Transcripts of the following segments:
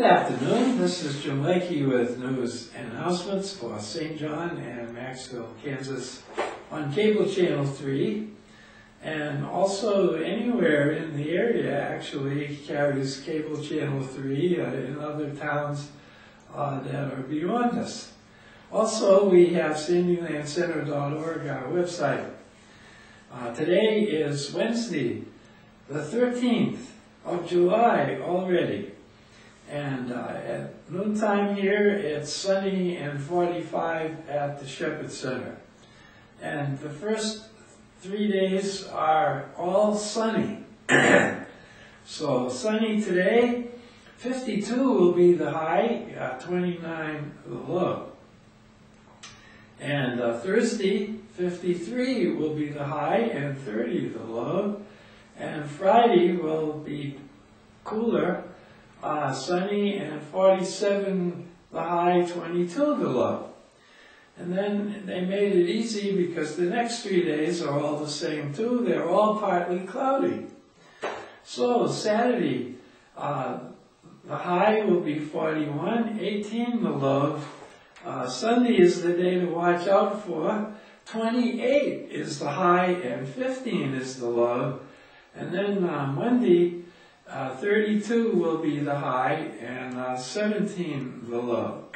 this is Jim Lakey with news and announcements for St. John and Macksville, Kansas on cable channel three. And also anywhere in the area actually carries cable channel three uh, in other towns uh, that are beyond us. Also, we have sandylandcenter.org, our website. Uh, today is Wednesday, the 13th of July already. And uh, at noontime here, it's sunny and 45 at the Shepherd Center. And the first three days are all sunny. so sunny today, 52 will be the high, uh, 29 the low. And uh, Thursday, 53 will be the high and 30 the low. And Friday will be cooler, uh, sunny and 47 the high, 22 the low. And then they made it easy because the next three days are all the same too. They're all partly cloudy. So Saturday, uh, the high will be 41, 18 the low. Uh, Sunday is the day to watch out for. 28 is the high and 15 is the low. And then uh, Monday, uh, 32 will be the high and uh, 17 the low.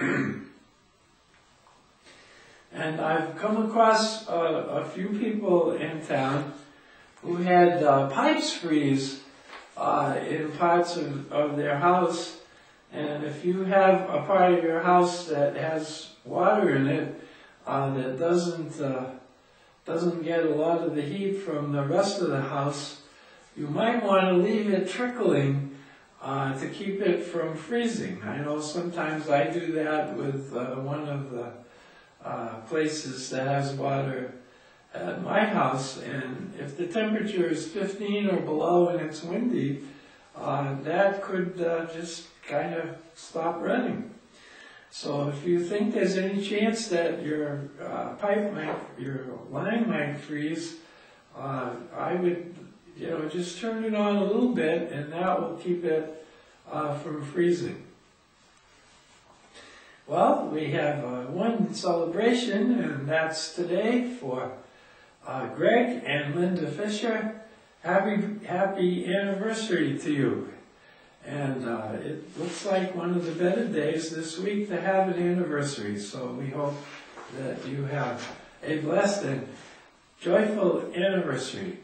and I've come across uh, a few people in town who had uh, pipes freeze uh, in parts of, of their house. And if you have a part of your house that has water in it that doesn't doesn't get a lot of the heat from the rest of the house, you might want to leave it trickling uh, to keep it from freezing. I know sometimes I do that with uh, one of the uh, places that has water at my house, and if the temperature is 15 or below and it's windy, uh, that could uh, just kind of stop running. So if you think there's any chance that your uh, pipe might, your line might freeze, I would just turn it on a little bit and that will keep it uh, from freezing. Well, we have uh, one celebration and that's today for uh, Greg and Linda Fisher. Happy, happy anniversary to you. And uh, it looks like one of the better days this week to have an anniversary. So we hope that you have a blessed and joyful anniversary.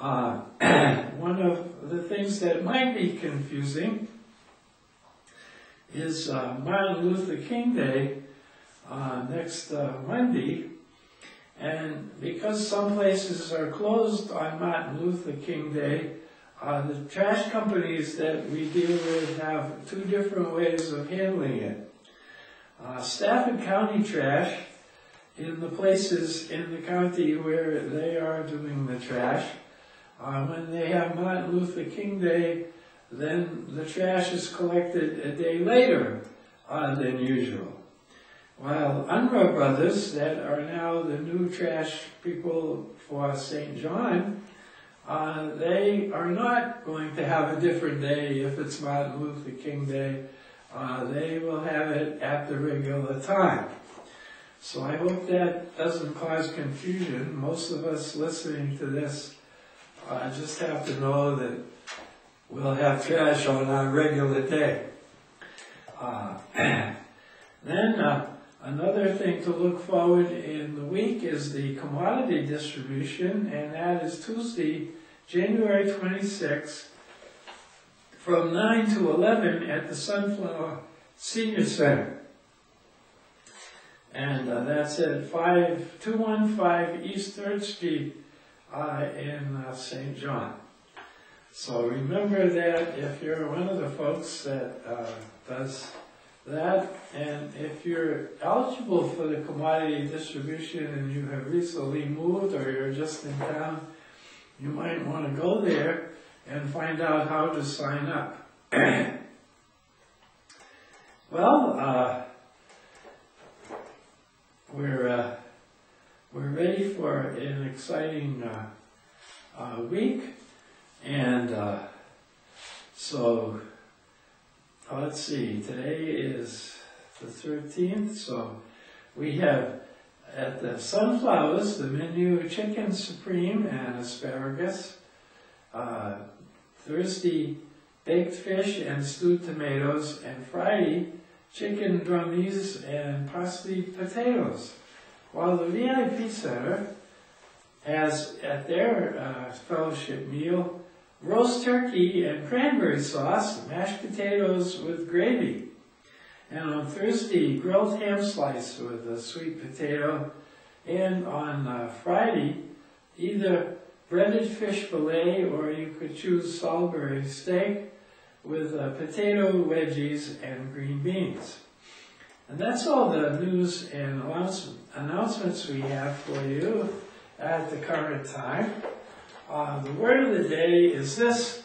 Uh, one of the things that might be confusing is uh, Martin Luther King Day uh, next uh, Monday. And because some places are closed on Martin Luther King Day, uh, the trash companies that we deal with have two different ways of handling it. Stafford County Trash, in the places in the county where they are doing the trash, uh, when they have Martin Luther King Day, then the trash is collected a day later uh, than usual. While Unruh Brothers, that are now the new trash people for St. John, uh, they are not going to have a different day if it's Martin Luther King Day. Uh, they will have it at the regular time. So I hope that doesn't cause confusion. Most of us listening to this I just have to know that we'll have cash on our regular day. Uh, then uh, another thing to look forward in the week is the commodity distribution, and that is Tuesday, January 26th, from 9 to 11 at the Sunflower Senior Center. And uh, that's at 5215 East 3rd Street, uh, in uh, St. John. So remember that if you're one of the folks that uh, does that, and if you're eligible for the commodity distribution and you have recently moved or you're just in town, you might want to go there and find out how to sign up. well, uh, we're uh, we're ready for an exciting uh, uh, week. And uh, so Uh, let's see, today is the thirteenth, so we have at the Sunflowers, the menu chicken supreme and asparagus. Uh, Thursday, baked fish and stewed tomatoes, and Friday, chicken drummies and parsley potatoes. While the VIP Center has at their uh, fellowship meal roast turkey and cranberry sauce, mashed potatoes with gravy. And on Thursday, grilled ham slice with a sweet potato. And on uh, Friday, either breaded fish fillet or you could choose Salisbury steak with uh, potato wedgies and green beans. And that's all the news and announcements we have for you at the current time. Uh, the word of the day is this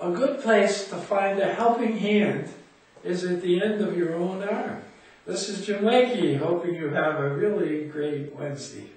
a good place to find a helping hand is at the end of your own arm. This is Jim Lakey, hoping you have a really great Wednesday.